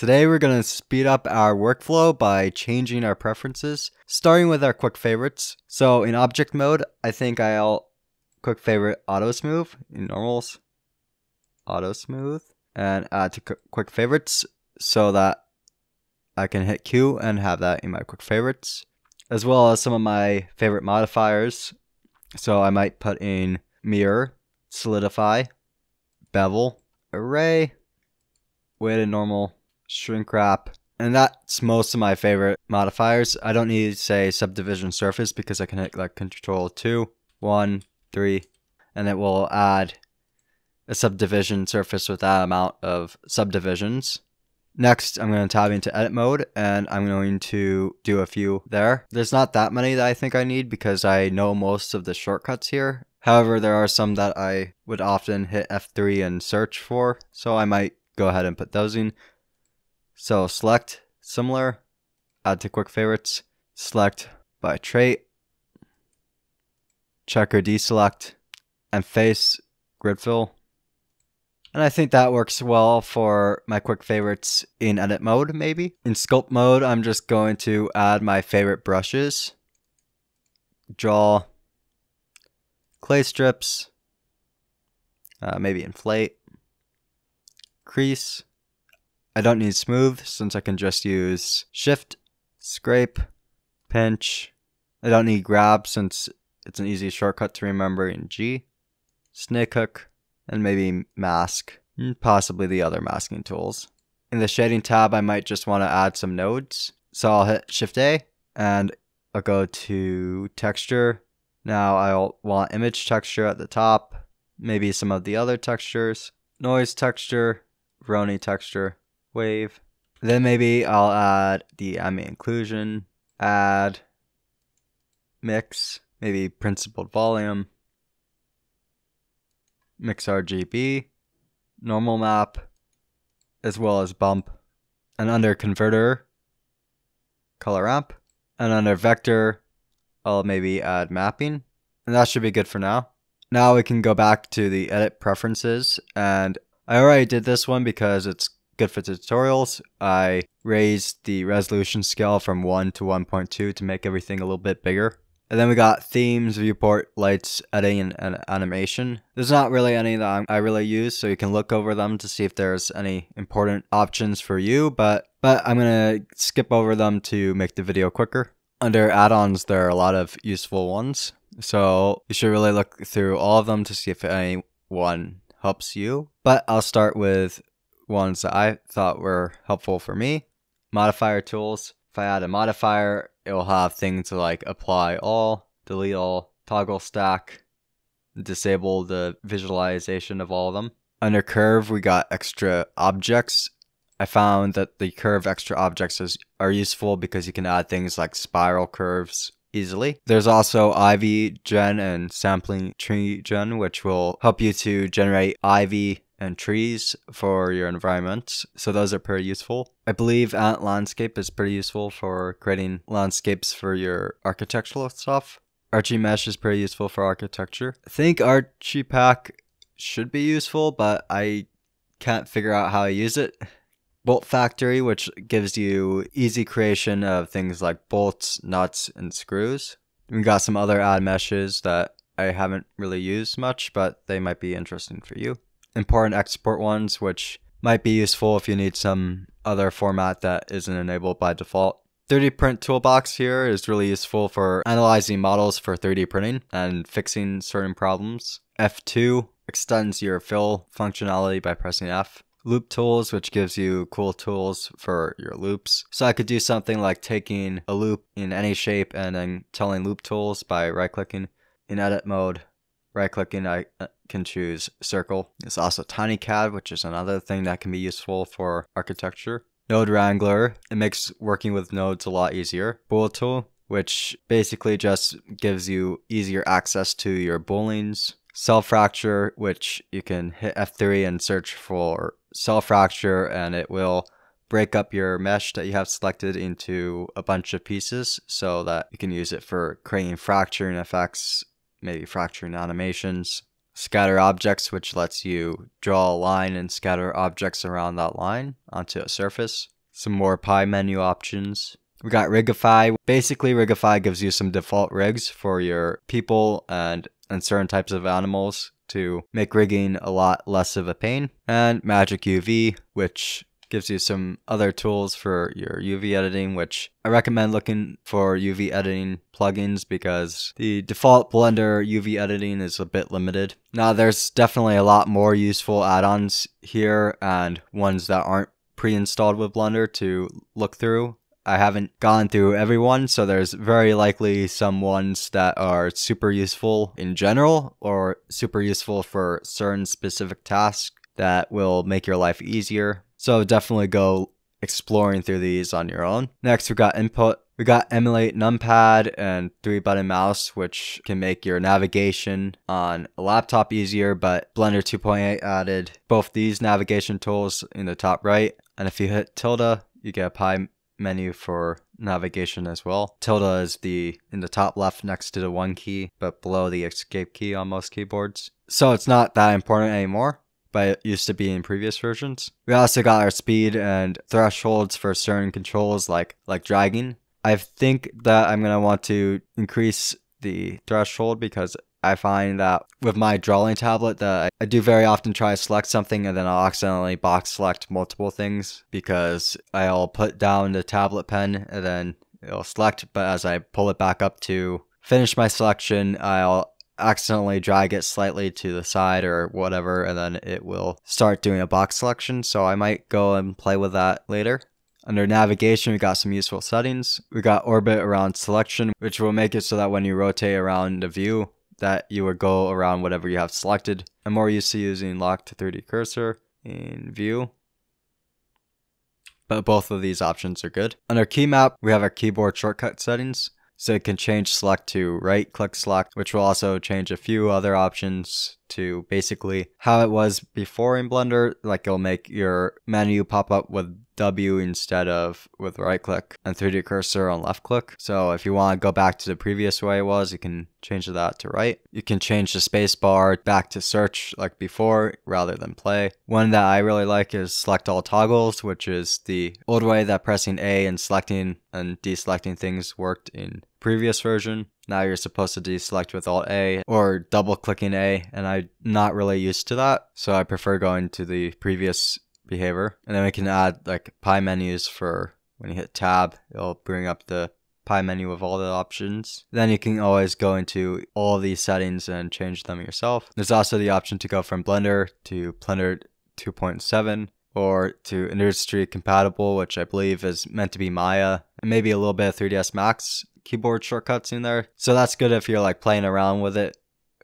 Today we're going to speed up our workflow by changing our preferences, starting with our quick favorites. So in object mode, I think I'll quick favorite auto smooth in normals, auto smooth, and add to quick favorites so that I can hit Q and have that in my quick favorites, as well as some of my favorite modifiers. So I might put in mirror, solidify, bevel, array, weighted normal, shrink wrap, and that's most of my favorite modifiers. I don't need to say subdivision surface because I can hit like control 2, 1, 3, and it will add a subdivision surface with that amount of subdivisions. Next, I'm going to tab into edit mode and I'm going to do a few there. There's not that many that I think I need because I know most of the shortcuts here. However, there are some that I would often hit F3 and search for, so I might go ahead and put those in. So select similar, add to quick favorites, select by trait, checker deselect, and face grid fill. And I think that works well for my quick favorites in edit mode, maybe. In sculpt mode, I'm just going to add my favorite brushes. Draw, clay strips, uh, maybe inflate, crease. I don't need smooth since I can just use shift, scrape, pinch. I don't need grab since it's an easy shortcut to remember in G. Snake hook, and maybe mask, and possibly the other masking tools. In the shading tab, I might just want to add some nodes. So I'll hit Shift A and I'll go to texture. Now I'll want image texture at the top, maybe some of the other textures, noise texture, Voronoi texture, wave. Then maybe I'll add the ambient occlusion, add, mix, maybe principled volume, mix RGB, normal map, as well as bump. And under converter, color ramp. And under vector, I'll maybe add mapping. And that should be good for now. Now we can go back to the edit preferences. And I already did this one because it's good for tutorials. I raised the resolution scale from 1 to 1.2 to make everything a little bit bigger. And then we got themes, viewport, lights, editing, and animation. There's not really any that I really use, so you can look over them to see if there's any important options for you, but, but I'm going to skip over them to make the video quicker. Under add-ons, there are a lot of useful ones, so you should really look through all of them to see if any one helps you. But I'll start with ones that I thought were helpful for me. Modifier tools. If I add a modifier, it will have things like apply all, delete all, toggle stack, disable the visualization of all of them. Under curve, we got extra objects. I found that the curve extra objects is, are useful because you can add things like spiral curves easily. There's also ivy gen and sapling tree gen, which will help you to generate ivy and trees for your environment. So those are pretty useful. I believe Ant Landscape is pretty useful for creating landscapes for your architectural stuff. Archimesh is pretty useful for architecture. I think Archipack should be useful, but I can't figure out how I use it. Bolt Factory, which gives you easy creation of things like bolts, nuts, and screws. We got some other add meshes that I haven't really used much, but they might be interesting for you import and export ones, which might be useful if you need some other format that isn't enabled by default. 3D print toolbox here is really useful for analyzing models for 3D printing and fixing certain problems. F2 extends your fill functionality by pressing F. Loop tools, which gives you cool tools for your loops. So I could do something like taking a loop in any shape and then telling loop tools by right clicking in edit mode. Right clicking, I uh, can choose circle. It's also TinyCAD, which is another thing that can be useful for architecture. Node Wrangler, it makes working with nodes a lot easier. Bool tool, which basically just gives you easier access to your booleans. Cell fracture, which you can hit F3 and search for cell fracture and it will break up your mesh that you have selected into a bunch of pieces so that you can use it for creating fracturing effects, maybe fracturing animations, scatter objects, which lets you draw a line and scatter objects around that line onto a surface. Some more pie menu options. We got Rigify. Basically, Rigify gives you some default rigs for your people and, and certain types of animals to make rigging a lot less of a pain. And Magic UV, which gives you some other tools for your UV editing, which I recommend looking for UV editing plugins because the default Blender UV editing is a bit limited. Now, there's definitely a lot more useful add-ons here and ones that aren't pre-installed with Blender to look through. I haven't gone through everyone, so there's very likely some ones that are super useful in general or super useful for certain specific tasks that will make your life easier. So definitely go exploring through these on your own. Next, we got input. We got emulate numpad and three button mouse, which can make your navigation on a laptop easier, but Blender 2.8 added both these navigation tools in the top right. And if you hit tilde, you get a pie menu for navigation as well. Tilde is the in the top left next to the one key, but below the escape key on most keyboards. So it's not that important anymore, but it used to be in previous versions. We also got our speed and thresholds for certain controls like like dragging. I think that I'm gonna want to increase the threshold because I find that with my drawing tablet that I do very often try to select something and then I'll accidentally box select multiple things because I'll put down the tablet pen and then it'll select but as I pull it back up to finish my selection I'll accidentally drag it slightly to the side or whatever and then it will start doing a box selection so I might go and play with that later. Under navigation, we got some useful settings. We got orbit around selection, which will make it so that when you rotate around the view, that you would go around whatever you have selected. I'm more used to using lock to 3D cursor in view. But both of these options are good. Under key map, we have our keyboard shortcut settings. So it can change select to right click select, which will also change a few other options to basically how it was before in Blender. Like it'll make your menu pop up with W instead of with right click and 3D cursor on left click. So if you want to go back to the previous way it was, you can change that to right. You can change the space bar back to search like before rather than play. One that I really like is select all toggles, which is the old way that pressing A and selecting and deselecting things worked in previous version. Now you're supposed to deselect with Alt A or double clicking A, and I'm not really used to that, so I prefer going to the previous behavior. And then we can add like pie menus for when you hit tab, it'll bring up the pie menu with all the options. Then you can always go into all these settings and change them yourself. There's also the option to go from Blender to Blender 2.7 or to industry compatible, which I believe is meant to be Maya, and maybe a little bit of 3ds Max keyboard shortcuts in there. So that's good if you're like playing around with it,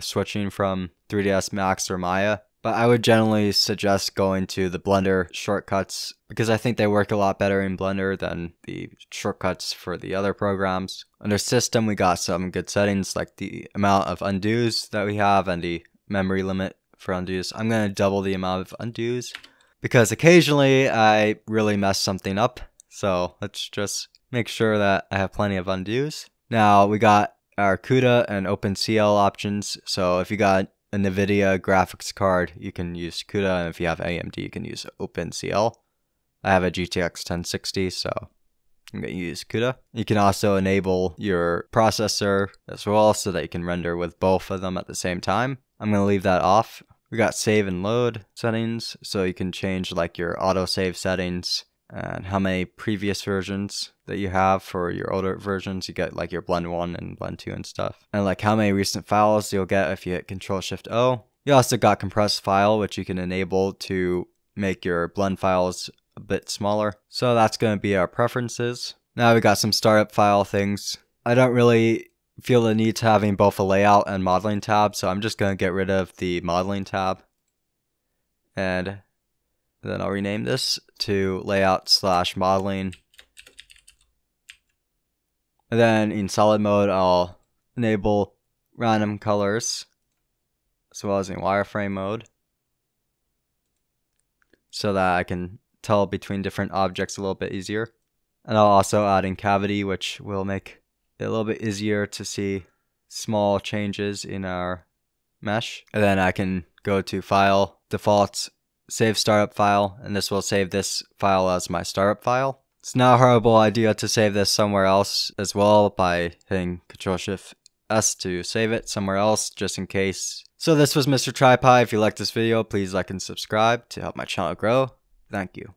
switching from 3ds Max or Maya. But I would generally suggest going to the Blender shortcuts because I think they work a lot better in Blender than the shortcuts for the other programs. Under system, we got some good settings like the amount of undos that we have and the memory limit for undos. I'm going to double the amount of undos because occasionally I really mess something up. So let's just make sure that I have plenty of undos. Now we got our CUDA and OpenCL options. So if you got a NVIDIA graphics card, you can use CUDA, and if you have AMD, you can use OpenCL. I have a GTX 1060, so I'm going to use CUDA. You can also enable your processor as well so that you can render with both of them at the same time. I'm going to leave that off. We got save and load settings, so you can change like your autosave settings and how many previous versions that you have for your older versions. You get like your blend 1 and blend 2 and stuff. And like how many recent files you'll get if you hit Control Shift O. You also got compressed file, which you can enable to make your blend files a bit smaller. So that's going to be our preferences. Now we got some startup file things. I don't really feel the need to having both a layout and modeling tab, so I'm just going to get rid of the modeling tab. And then I'll rename this to layout slash modeling. And then in solid mode, I'll enable random colors as well as in wireframe mode so that I can tell between different objects a little bit easier. And I'll also add in cavity, which will make it a little bit easier to see small changes in our mesh. And then I can go to file, default, save startup file, and this will save this file as my startup file. It's not a horrible idea to save this somewhere else as well by hitting Control Shift S to save it somewhere else just in case. So this was Mr. TriPie. If you liked this video, please like and subscribe to help my channel grow. Thank you.